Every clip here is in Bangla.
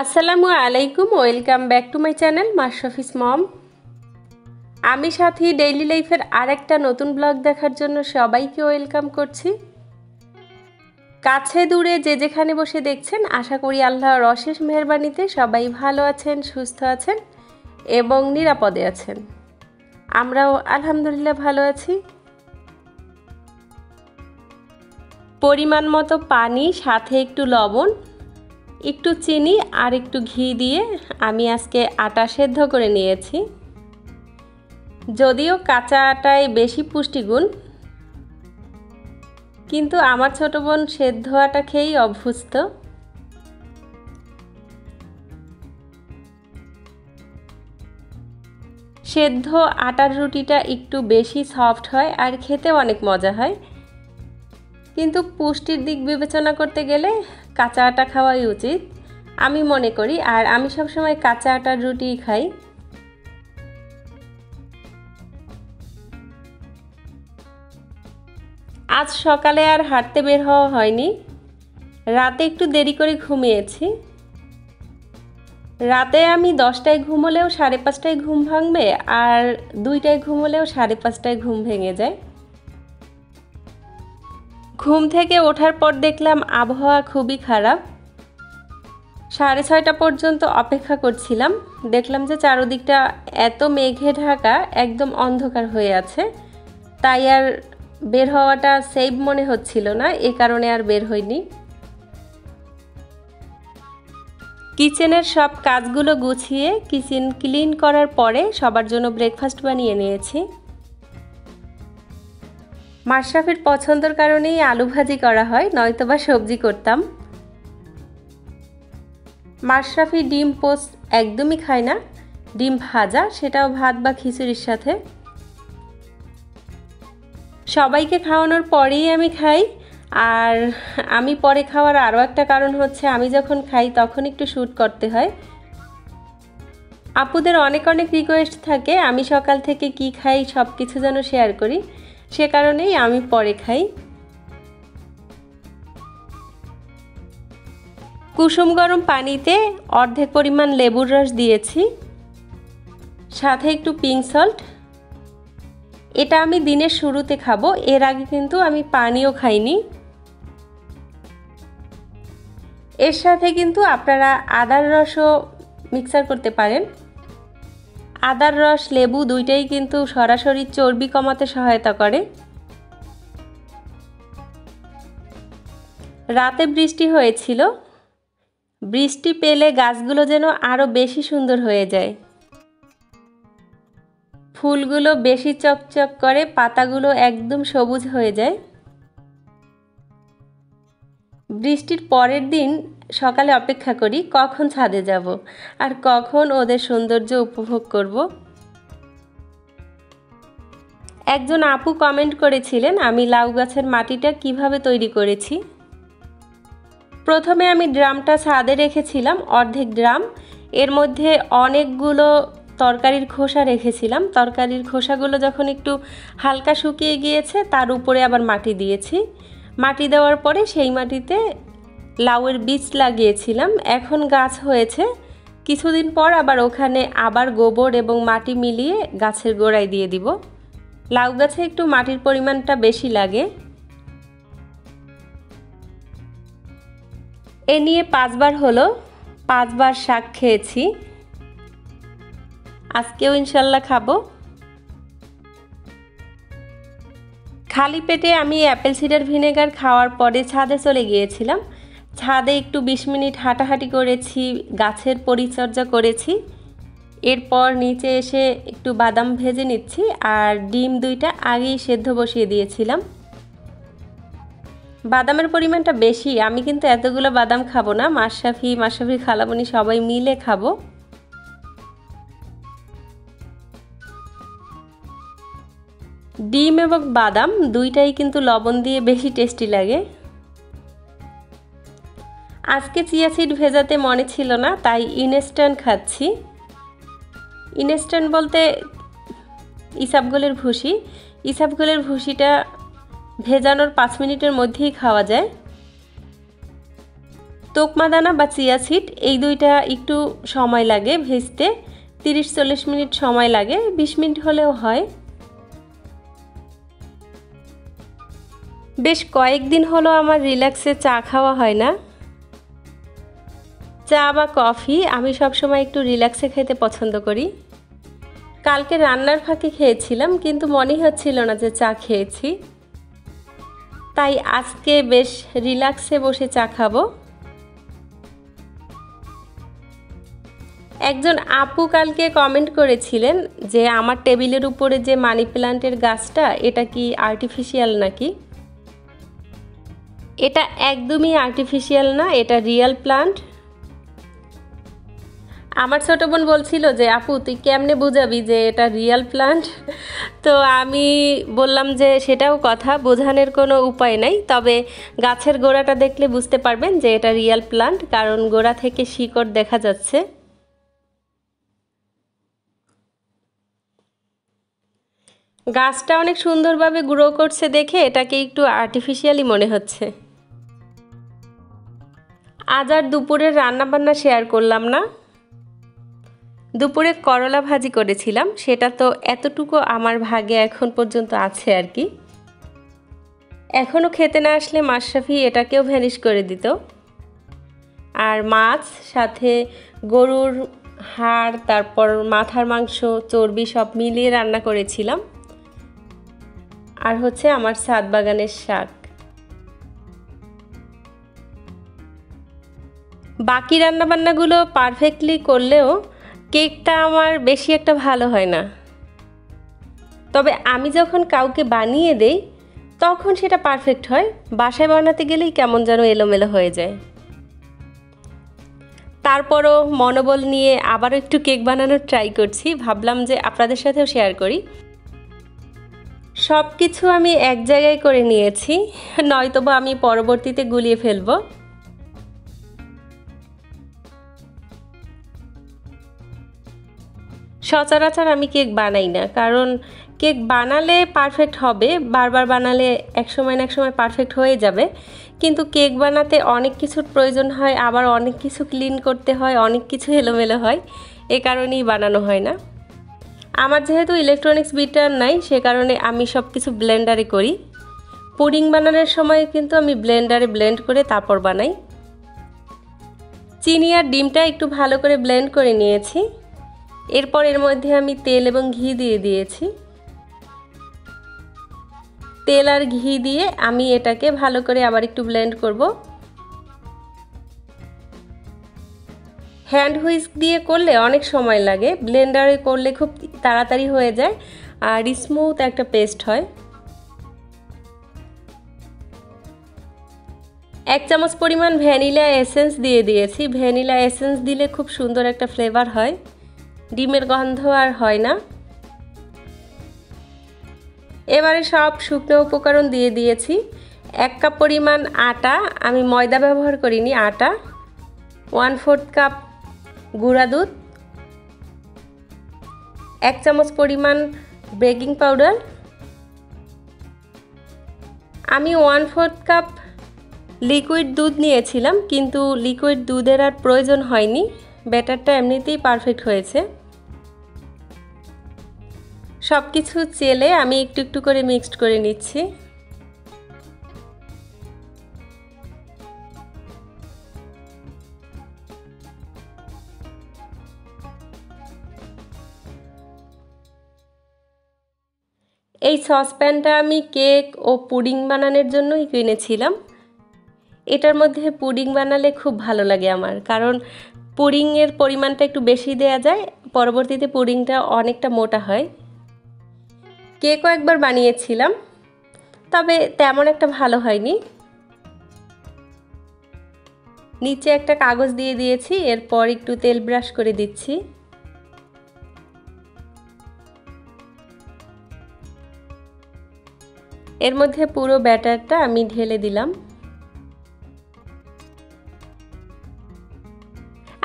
আসসালামু আলাইকুম, welcome back to my channel Mashrafi's mom. আমি সাথী ডেইলি লাইফের আরেকটা নতুন ব্লগ দেখার জন্য সবাইকে ওয়েলকাম করছি। কাছে দূরে যে যেখানে বসে দেখছেন, আশা করি আল্লাহর অশেষ মেহরবানিতে সবাই ভালো আছেন, সুস্থ আছেন এবং নিরাপদে আছেন। আমরাও আলহামদুলিল্লাহ ভালো আছি। পরিমাণ মতো পানি, সাথে একটু লবণ একটু চিনি আর একটু ঘি দিয়ে আমি আজকে আটা সেদ্ধ করে নিয়েছি। যদিও কাঁচা আটায় বেশি পুষ্টিগুণ, কিন্তু আমার ছোট বোন সেদ্ধ আটা খেয়েই অভ্যস্ত। সেদ্ধ আটার রুটিটা একটু বেশি সফট হয় আর খেতে অনেক মজা হয়। কিন্তু পুষ্টির দিক বিবেচনা করতে গেলে কাঁচা আটা খাওয়াই উচিত, আমি মনে করি। আর আমি সবসময় কাঁচা আটার রুটিই খাই। আজ সকালে আর হাঁটতে বের হওয়া হয়নি। রাতে একটু দেরি করে ঘুমিয়েছি। রাতে আমি দশটায় ঘুমোলেও সাড়ে পাঁচটায় ঘুম ভাঙবে, আর দুইটায় ঘুমোলেও সাড়ে পাঁচটায় ঘুম ভেঙে যায়। ঘুম থেকে ওঠার পর দেখলাম আবহাওয়া খুবই খারাপ। সাড়ে ছয়টা পর্যন্ত অপেক্ষা করছিলাম। দেখলাম যে চারদিকটা এত মেঘে ঢাকা, একদম অন্ধকার হয়ে আছে। তাই আর বের হওয়াটা সেফ মনে হচ্ছিল না, এ কারণে আর বের হইনি। কিচেনের সব কাজগুলো গুছিয়ে, কিচেন ক্লিন করার পরে সবার জন্য ব্রেকফাস্ট বানিয়ে নিয়েছি। মাশরাফির পছন্দের কারণেই আলু ভাজি করা হয়, নয়তোবা সবজি করতাম। মাশরাফি ডিম পোস্ট একদমই খায় না। ডিম ভাজা, সেটাও ভাত বা খিচুড়ির সাথে। সবাইকে খাওয়ানোর পরেই আমি খাই। আর আমি পরে খাওয়ার আরও একটা কারণ হচ্ছে, আমি যখন খাই তখন একটু শ্যুট করতে হয়। আপুদের অনেক অনেক রিকোয়েস্ট থাকে, আমি সকাল থেকে কি খাই সব কিছু যেন শেয়ার করি। সে কারণেই আমি পরে খাই। কুসুম গরম পানিতে অর্ধেক পরিমাণ লেবুর রস দিয়েছি, সাথে একটু পিঙ্ক সল্ট এটা আমি দিনের শুরুতে খাব, এর আগে কিন্তু আমি পানিও খাইনি। এর সাথে কিন্তু আপনারা আদার রসও মিক্সার করতে পারেন। আদার রস, লেবু দুইটাই কিন্তু সরাসরি চর্বি কমাতে সহায়তা করে। রাতে বৃষ্টি হয়েছিল। বৃষ্টি পেলে গাছগুলো যেন আরও বেশি সুন্দর হয়ে যায়। ফুলগুলো বেশি চকচক করে, পাতাগুলো একদম সবুজ হয়ে যায়। বৃষ্টির পরের দিন সকালে অপেক্ষা করি, কখন ছাদে যাব আর কখন ওদের সৌন্দর্য উপভোগ করব। একজন আপু কমেন্ট করেছিলেন, আমি লাউ গাছের মাটিটা কীভাবে তৈরি করেছি? প্রথমে আমি ড্রামটা ছাদে রেখেছিলাম, অর্ধেক ড্রাম। এর মধ্যে অনেকগুলো তরকারির খোসা রেখেছিলাম। তরকারির খোসাগুলো যখন একটু হালকা শুকিয়ে গিয়েছে, তার উপরে আবার মাটি দিয়েছি। মাটি দেওয়ার পরে সেই মাটিতে লাউয়ের বীজ লাগিয়েছিলাম। এখন গাছ হয়েছে। কিছুদিন পর আবার ওখানে আবার গোবর এবং মাটি মিলিয়ে গাছের গোড়ায় দিয়ে দিব। লাউ গাছে একটু মাটির পরিমাণটা বেশি লাগে। এ নিয়ে পাঁচবার হলো। পাঁচবার শাক খেয়েছি। আজকেও ইনশাল্লাহ খাব। খালি পেটে আমি অ্যাপেল সিডার ভিনেগার খাওয়ার পরে ছাদে চলে গিয়েছিলাম। ছাদে একটু বিশ মিনিট হাঁটাহাঁটি করেছি, গাছের পরিচর্যা করেছি। এরপর নিচে এসে একটু বাদাম ভেজে নিচ্ছি আর ডিম দুইটা আগেই সেদ্ধ বসিয়ে দিয়েছিলাম। বাদামের পরিমাণটা বেশি, আমি কিন্তু এতগুলো বাদাম খাব না, মাশরাফি মাশরাফি খালামনি সবাই মিলে খাব। ডিম এবং বাদাম দুইটাই কিন্তু লবণ দিয়ে বেশি টেস্টি লাগে। আজকে চিয়া সিড ভেজাতে মনে ছিল না, তাই ইনস্ট্যান্ট খাচ্ছি। ইনস্ট্যান্ট বলতে ইসাবগোলের ভুসি। ইসাবগোলের ভুসিটা ভেজানোর পাঁচ মিনিটের মধ্যেই খাওয়া যায়। তোকমাদানা বা চিয়া সিড, এই দুইটা একটু সময় লাগে ভেজতে। তিরিশ চল্লিশ মিনিট সময় লাগে, বিশ মিনিট হলেও হয়। বেশ কয়েকদিন হলো আমার রিল্যাক্সে চা খাওয়া হয় না। চা বা কফি আমি সবসময় একটু রিল্যাক্সে খেতে পছন্দ করি। কালকে রান্নার ফাঁকে খেয়েছিলাম, কিন্তু মনে হচ্ছিল না যে চা খেয়েছি। তাই আজকে বেশ রিল্যাক্সে বসে চা খাব। একজন আপু কালকে কমেন্ট করেছিলেন যে, আমার টেবিলের উপরে যে মানি প্ল্যান্টের গাছটা, এটা কি আর্টিফিশিয়াল নাকি? এটা একদমই আর্টিফিশিয়াল না, এটা রিয়েল প্লান্ট আমার ছোটো বোন বলছিল যে, আপু, তুই কেমনে বুঝাবি যে এটা রিয়েল প্লান্ট তো আমি বললাম যে, সেটাও কথা, বোঝানোর কোনো উপায় নাই। তবে গাছের গোড়াটা দেখলে বুঝতে পারবেন যে এটা রিয়েল প্লান্ট কারণ গোড়া থেকে শিকড় দেখা যাচ্ছে। গাছটা অনেক সুন্দরভাবে গ্রো করছে দেখে এটাকে একটু আর্টিফিশিয়ালি মনে হচ্ছে। আজ আর দুপুরের রান্নাবান্না শেয়ার করলাম না। দুপুরে করলা ভাজি করেছিলাম, সেটা তো এতটুকু আমার ভাগে এখন পর্যন্ত আছে আর কি। এখনও খেতে না আসলে মাশরাফি এটাকেও ভ্যানিশ করে দিত। আর মাছ, সাথে গরুর হাড়, তারপর মাথার মাংস, চর্বি সব মিলিয়ে রান্না করেছিলাম। আর হচ্ছে আমার সাত বাগানের শাক। বাকি রান্নাবান্নাগুলো পারফেক্টলি করলেও কেকটা আমার বেশি একটা ভালো হয় না। তবে আমি যখন কাউকে বানিয়ে দেই, তখন সেটা পারফেক্ট হয়। বাসায় বানাতে গেলেই কেমন যেন এলোমেলো হয়ে যায়। তারপরও মনোবল নিয়ে আবারও একটু কেক বানানোর ট্রাই করছি। ভাবলাম যে আপনাদের সাথেও শেয়ার করি। সব কিছু আমি এক জায়গায় করে নিয়েছি। নয়তোবা আমি পরবর্তীতে গুলিয়ে ফেলব। সচরাচর আমি কেক বানাই না, কারণ কেক বানালে পারফেক্ট হবে, বারবার বানালে এক সময় না এক সময় পারফেক্ট হয়ে যাবে। কিন্তু কেক বানাতে অনেক কিছুর প্রয়োজন হয়, আবার অনেক কিছু ক্লিন করতে হয়, অনেক কিছু এলোমেলো হয়, এ কারণেই বানানো হয় না। আমার যেহেতু ইলেকট্রনিক্স বিটার নাই, সে কারণে আমি সব কিছু ব্লেন্ডারে করি। পুডিং বানানোর সময় কিন্তু আমি ব্লেন্ডারে ব্লেন্ড করে তারপর বানাই। চিনি আর ডিমটা একটু ভালো করে ব্লেন্ড করে নিয়েছি। এরপর এর মধ্যে আমি তেল এবং ঘি দিয়ে দিয়েছি। তেল আর ঘি দিয়ে আমি এটাকে ভালো করে আবার একটু ব্লেন্ড করব। হ্যান্ড হুইস্ক দিয়ে করলে অনেক সময় লাগে। ব্লেন্ডারে করলে খুব তাড়াতাড়ি হয়ে যায় আর স্মুথ একটা পেস্ট হয়। এক চামচ পরিমাণ ভ্যানিলা এসেন্স দিয়ে দিয়েছি। ভ্যানিলা এসেন্স দিলে খুব সুন্দর একটা ফ্লেভার হয়। ডিমের গন্ধ আর হয় না। এবারে সব শুকনো উপকরণ দিয়ে দিয়েছি। এক কাপ পরিমাণ আটা, আমি ময়দা ব্যবহার করিনি আটা। ওয়ান ফোর্থ কাপ গুঁড়া দুধ। এক চামচ পরিমাণ বেকিং পাউডার। আমি ওয়ান ফোর্থ কাপ লিকুইড দুধ নিয়েছিলাম, কিন্তু লিকুইড দুধের আর প্রয়োজন হয়নি। ব্যাটারটা এমনিতেই পারফেক্ট হয়েছে। সব কিছু চেলে আমি একটু একটু করে মিক্সড করে নিচ্ছি। এই সসপ্যানটা আমি কেক ও পুডিং বানানোর জন্যই কিনেছিলাম। এটার মধ্যে পুডিং বানালে খুব ভালো লাগে আমার, কারণ পুডিংয়ের পরিমাণটা একটু বেশি দেয়া যায়, পরবর্তীতে পুডিংটা অনেকটা মোটা হয়। কেকও একবার বানিয়েছিলাম, তবে তেমন একটা ভালো হয়নি। নিচে একটা কাগজ দিয়ে দিয়েছি, এরপর একটু তেল ব্রাশ করে দিচ্ছি। এর মধ্যে পুরো ব্যাটারটা আমি ঢেলে দিলাম।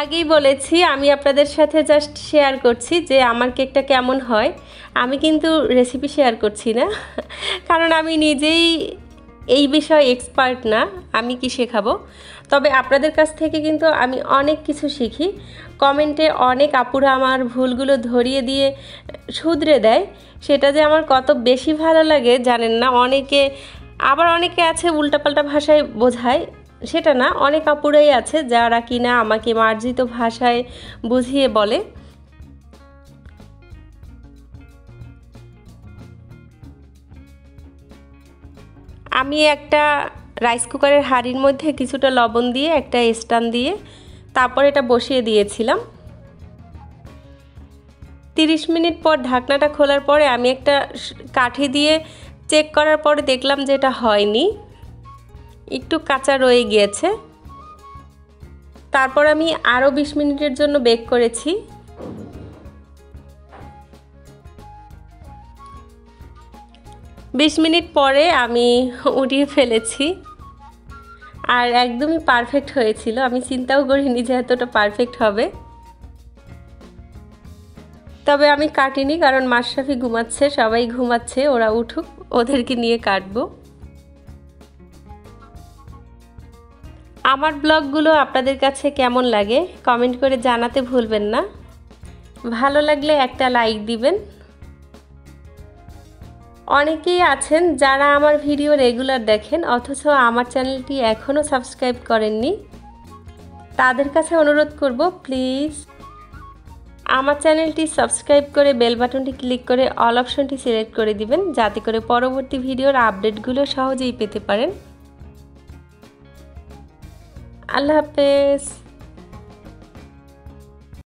আগেই বলেছি, আমি আপনাদের সাথে জাস্ট শেয়ার করছি যে আমার কেকটা কেমন হয়। আমি কিন্তু রেসিপি শেয়ার করছি না। কারণ আমি নিজেই এই বিষয়ে এক্সপার্ট না, আমি কি শেখাবো? তবে আপনাদের কাছ থেকে কিন্তু আমি অনেক কিছু শিখি। কমেন্টে অনেক আপুরা আমার ভুলগুলো ধরিয়ে দিয়ে শুধরে দেয়। সেটা যে আমার কত বেশি ভালো লাগে জানেন না, অনেকে আবার অনেকে আছে উল্টাপাল্টা ভাষায় বোঝায়, সেটা না, অনেক আপুরাই আছে যারা কিনা আমাকে মার্জিত ভাষায় বুঝিয়ে বলে। আমি একটা রাইস কুকারের হাঁড়ির মধ্যে কিছুটা লবণ দিয়ে, একটা স্টান দিয়ে তারপর এটা বসিয়ে দিয়েছিলাম। তিরিশ মিনিট পর ঢাকনাটা খোলার পরে আমি একটা কাঠি দিয়ে চেক করার পরে দেখলাম যে এটা হয়নি। একটু কাঁচা রয়ে গিয়েছে। তারপর আমি আরও বিশ মিনিটের জন্য বেক করেছি। বিশ মিনিট পরে আমি উঠিয়ে ফেলেছি। আর একদমই পারফেক্ট হয়েছিল। আমি চিন্তাও করিনি যে এতটা পারফেক্ট হবে। তবে আমি কাটিনি কারণ মাশরাফি ঘুমাচ্ছে, সবাই ঘুমাচ্ছে, ওরা উঠুক, ওদেরকে নিয়ে কাটবো। আমার ব্লগগুলো আপনাদের কাছে কেমন লাগে? কমেন্ট করে জানাতে ভুলবেন না। ভালো লাগলে একটা লাইক দিবেন। অনেকেই আছেন যারা আমার ভিডিও রেগুলার দেখেন, অথচ আমার চ্যানেলটি এখনও সাবস্ক্রাইব করেননি। তাদের কাছে অনুরোধ করব, প্লিজ আমার চ্যানেলটি সাবস্ক্রাইব করে বেল বাটনটি ক্লিক করে অল অপশনটি সিলেক্ট করে দিবেন, যাতে করে পরবর্তী ভিডিওর আপডেটগুলো সহজেই পেতে পারেন। আল্লাহ হাফেজ।